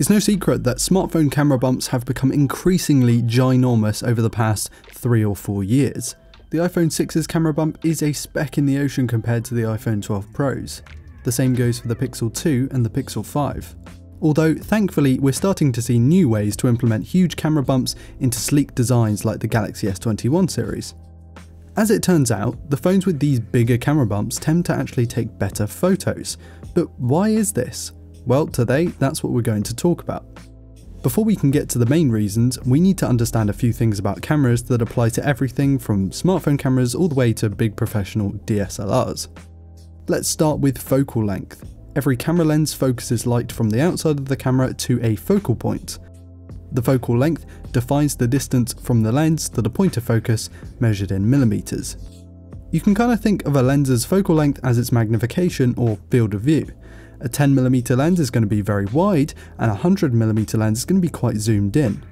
It's no secret that smartphone camera bumps have become increasingly ginormous over the past three or four years. The iPhone 6's camera bump is a speck in the ocean compared to the iPhone 12 Pros. The same goes for the Pixel 2 and the Pixel 5. Although, thankfully, we're starting to see new ways to implement huge camera bumps into sleek designs like the Galaxy S21 series. As it turns out, the phones with these bigger camera bumps tend to actually take better photos. But why is this? Well, today that's what we're going to talk about. Before we can get to the main reasons, we need to understand a few things about cameras that apply to everything from smartphone cameras all the way to big professional DSLRs. Let's start with focal length. Every camera lens focuses light from the outside of the camera to a focal point. The focal length defines the distance from the lens to the point of focus measured in millimeters. You can kind of think of a lens's focal length as its magnification or field of view. A 10mm lens is going to be very wide and a 100mm lens is going to be quite zoomed in.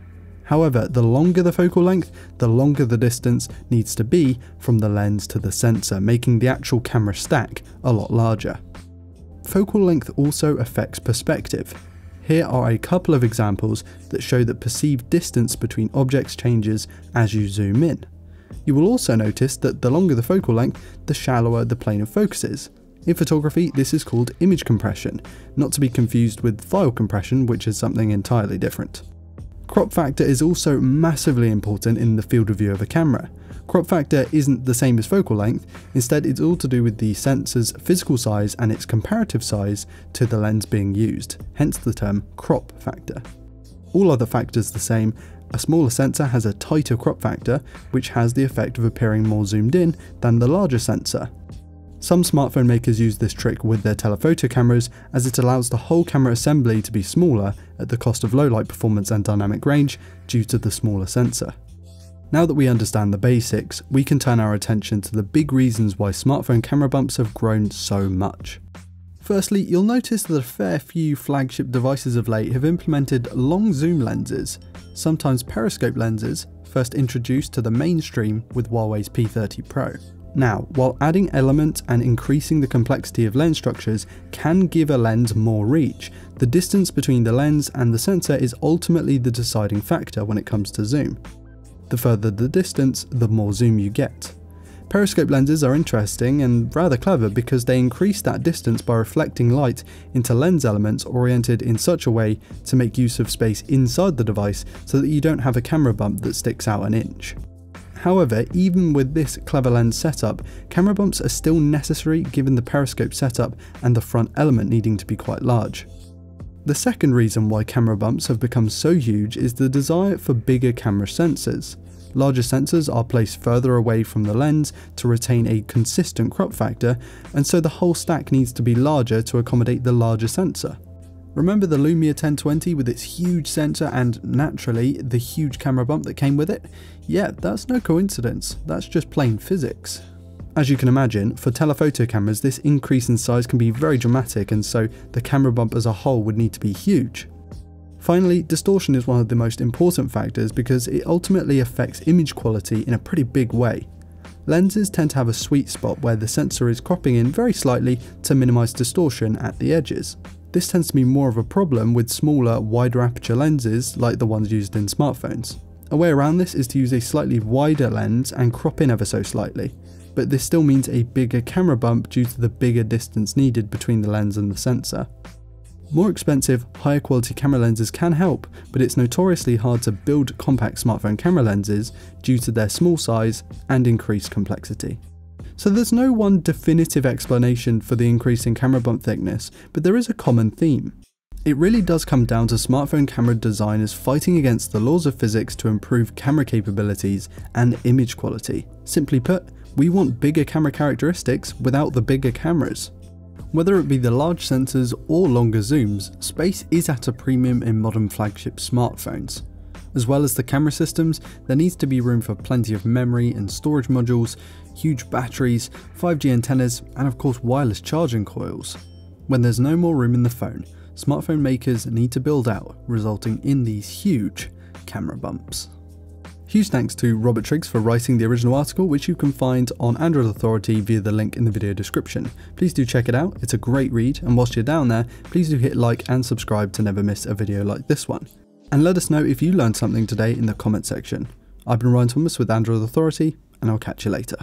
However, the longer the focal length, the longer the distance needs to be from the lens to the sensor, making the actual camera stack a lot larger. Focal length also affects perspective. Here are a couple of examples that show that perceived distance between objects changes as you zoom in. You will also notice that the longer the focal length, the shallower the plane of focus is. In photography, this is called image compression, not to be confused with file compression, which is something entirely different. Crop factor is also massively important in the field of view of a camera. Crop factor isn't the same as focal length, instead it's all to do with the sensor's physical size and its comparative size to the lens being used, hence the term crop factor. All other factors the same, a smaller sensor has a tighter crop factor, which has the effect of appearing more zoomed in than the larger sensor, some smartphone makers use this trick with their telephoto cameras as it allows the whole camera assembly to be smaller at the cost of low light performance and dynamic range due to the smaller sensor. Now that we understand the basics, we can turn our attention to the big reasons why smartphone camera bumps have grown so much. Firstly, you'll notice that a fair few flagship devices of late have implemented long zoom lenses, sometimes periscope lenses, first introduced to the mainstream with Huawei's P30 Pro. Now, while adding elements and increasing the complexity of lens structures can give a lens more reach, the distance between the lens and the sensor is ultimately the deciding factor when it comes to zoom. The further the distance, the more zoom you get. Periscope lenses are interesting and rather clever because they increase that distance by reflecting light into lens elements oriented in such a way to make use of space inside the device so that you don't have a camera bump that sticks out an inch. However, even with this clever lens setup, camera bumps are still necessary given the periscope setup and the front element needing to be quite large. The second reason why camera bumps have become so huge is the desire for bigger camera sensors. Larger sensors are placed further away from the lens to retain a consistent crop factor, and so the whole stack needs to be larger to accommodate the larger sensor. Remember the Lumia 1020 with its huge sensor and, naturally, the huge camera bump that came with it? Yeah, that's no coincidence, that's just plain physics. As you can imagine, for telephoto cameras this increase in size can be very dramatic and so the camera bump as a whole would need to be huge. Finally, distortion is one of the most important factors because it ultimately affects image quality in a pretty big way. Lenses tend to have a sweet spot where the sensor is cropping in very slightly to minimise distortion at the edges. This tends to be more of a problem with smaller, wider aperture lenses like the ones used in smartphones. A way around this is to use a slightly wider lens and crop in ever so slightly, but this still means a bigger camera bump due to the bigger distance needed between the lens and the sensor. More expensive, higher quality camera lenses can help, but it's notoriously hard to build compact smartphone camera lenses due to their small size and increased complexity. So there's no one definitive explanation for the increase in camera bump thickness, but there is a common theme. It really does come down to smartphone camera designers fighting against the laws of physics to improve camera capabilities and image quality. Simply put, we want bigger camera characteristics without the bigger cameras. Whether it be the large sensors or longer zooms, space is at a premium in modern flagship smartphones. As well as the camera systems, there needs to be room for plenty of memory and storage modules, huge batteries, 5G antennas, and of course wireless charging coils. When there's no more room in the phone, smartphone makers need to build out, resulting in these huge camera bumps. Huge thanks to Robert Triggs for writing the original article, which you can find on Android Authority via the link in the video description. Please do check it out, it's a great read, and whilst you're down there, please do hit like and subscribe to never miss a video like this one. And let us know if you learned something today in the comment section. I've been Ryan Thomas with Android Authority, and I'll catch you later.